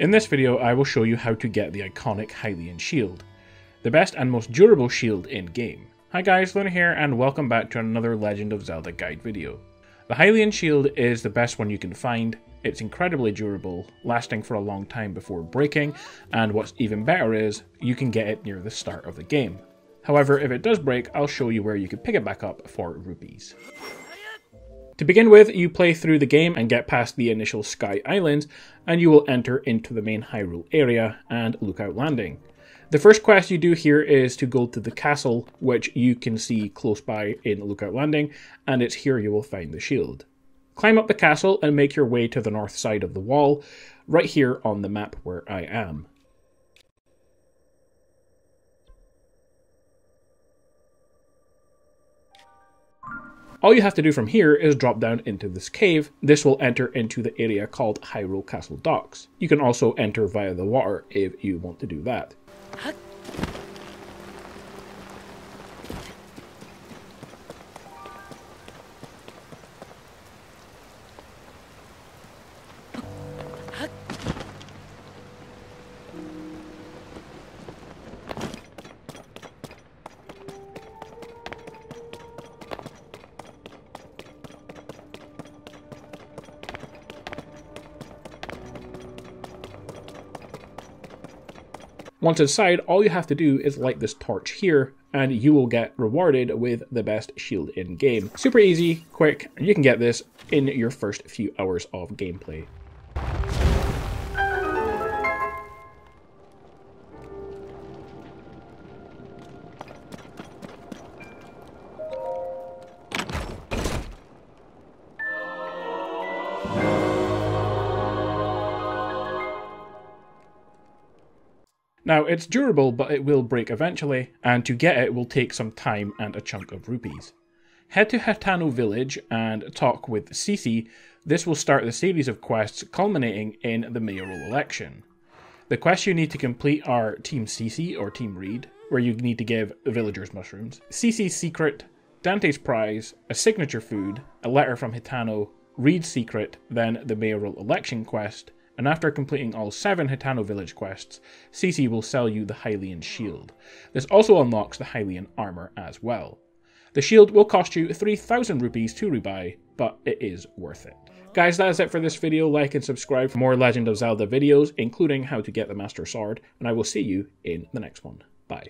In this video I will show you how to get the iconic Hylian shield, the best and most durable shield in game. Hi guys, Luna here and welcome back to another Legend of Zelda guide video. The Hylian shield is the best one you can find, it's incredibly durable, lasting for a long time before breaking, and what's even better is, you can get it near the start of the game. However, if it does break, I'll show you where you can pick it back up for rupees. To begin with, you play through the game and get past the initial Sky Islands, and you will enter into the main Hyrule area and Lookout Landing. The first quest you do here is to go to the castle, which you can see close by in Lookout Landing, and it's here you will find the shield. Climb up the castle and make your way to the north side of the wall, right here on the map where I am. All you have to do from here is drop down into this cave. This will enter into the area called Hyrule Castle Docks. You can also enter via the water if you want to do that. Once inside, all you have to do is light this torch here, and you will get rewarded with the best shield in game. Super easy, quick, and you can get this in your first few hours of gameplay. Now, it's durable, but it will break eventually, and to get it will take some time and a chunk of rupees. Head to Hateno Village and talk with Cece. This will start the series of quests culminating in the mayoral election. The quests you need to complete are Team Cece or Team Reede, where you need to give villagers mushrooms, Cece's secret, Dantz's prize, a signature food, a letter from Hateno, Reede's secret, then the mayoral election quest, and after completing all 7 Hateno village quests, Cece will sell you the Hylian shield. This also unlocks the Hylian armor as well. The shield will cost you 3000 rupees to rebuy, but it is worth it. Guys, that is it for this video. Like and subscribe for more Legend of Zelda videos, including how to get the Master Sword, and I will see you in the next one. Bye.